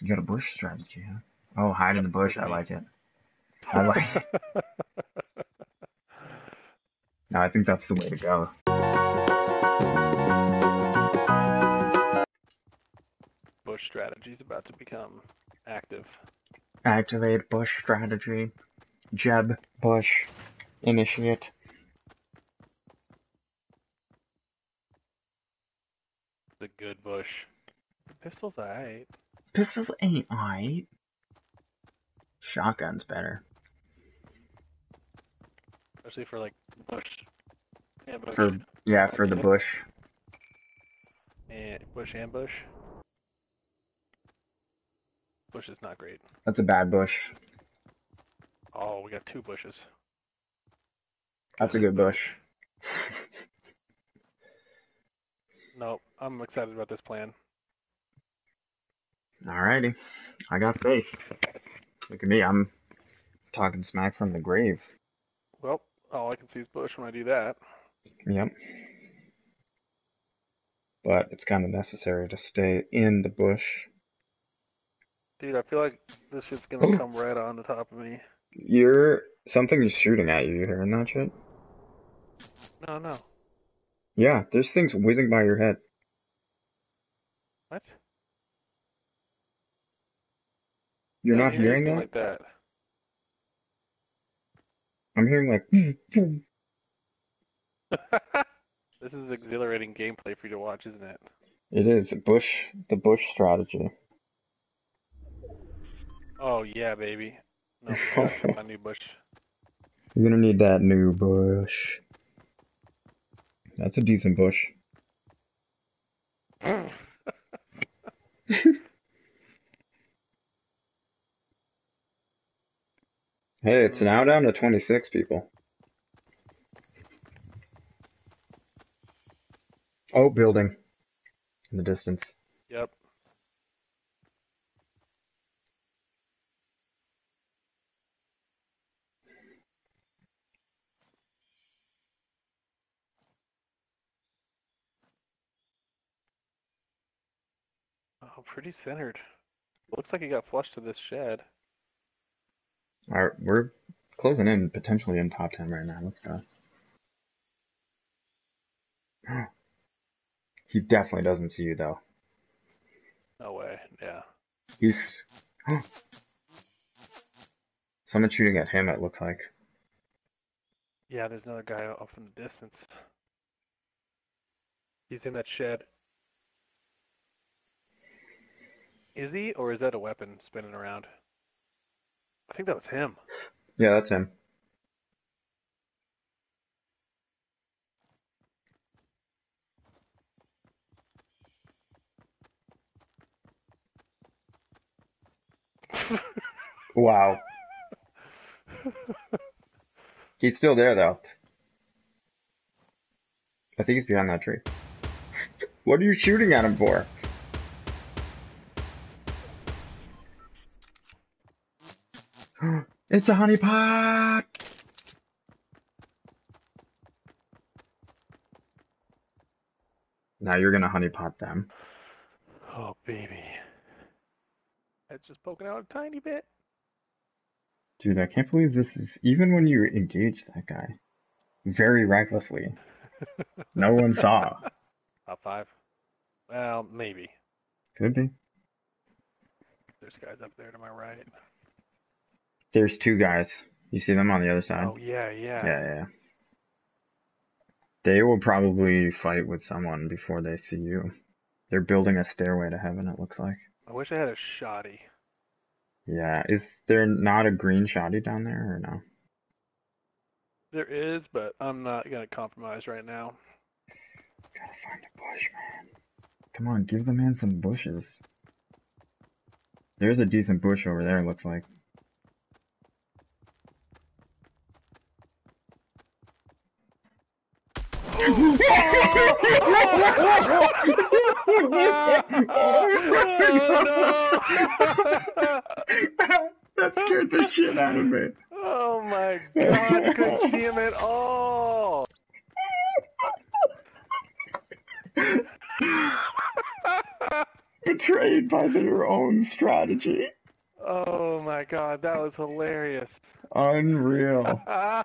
You got a bush strategy, huh? Oh, hide in the bush. I like it. I like it. No, I think that's the way to go. Bush strategy is about to become active. Activate bush strategy. Jeb Bush. Initiate. The good bush. The pistol's alright. Pistols ain't alright. Shotgun's better. Especially for like bush. Ambush. For yeah, for the bush. And bush ambush. Bush is not great. That's a bad bush. Oh, we got two bushes. That's a good bush. Nope. I'm excited about this plan. Alrighty. I got faith. Look at me, I'm talking smack from the grave. Well, all I can see is bush when I do that. Yep. But it's kind of necessary to stay in the bush. Dude, I feel like this shit's gonna come right on the top of me. You're something is shooting at you. You hearing that shit? No, no. Yeah, there's things whizzing by your head. What? You're not hear hearing that? like that. I'm hearing like. this is exhilarating gameplay for you to watch, isn't it? it is bush. The bush strategy. Oh yeah, baby. No, my new bush. You're gonna need that new bush. That's a decent bush. Hey, it's now down to 26 people. Oh, building. In the distance. Yep. Oh, pretty centered. Looks like he got flushed to this shed. Alright, we're closing in potentially in top 10 right now. Let's go. He definitely doesn't see you though. No way. Yeah. He's. Someone shooting at him, it looks like. Yeah, there's another guy off in the distance. He's in that shed. Is he, or is that a weapon spinning around? I think that was him. Yeah, that's him. Wow. He's still there though. I think he's behind that tree. what are you shooting at him for? it's a honeypot! Now you're gonna honeypot them. Oh, baby. It's just poking out a tiny bit. Dude, I can't believe this is even when you engage that guy very recklessly. No one saw. Top five. Well, maybe. Could be. There's guys up there to my right. There's two guys. You see them on the other side? Oh, yeah, yeah. Yeah, yeah. They will probably fight with someone before they see you. They're building a stairway to heaven, it looks like. I wish I had a shoddy. Yeah, is there not a green shoddy down there or no? There is, but I'm not gonna compromise right now. Gotta find a bush, man. Come on, give the man some bushes. There's a decent bush over there, it looks like. That scared the shit out of me. Oh my god, I couldn't see him at all. Betrayed by their own strategy. Oh my god, that was hilarious. Unreal.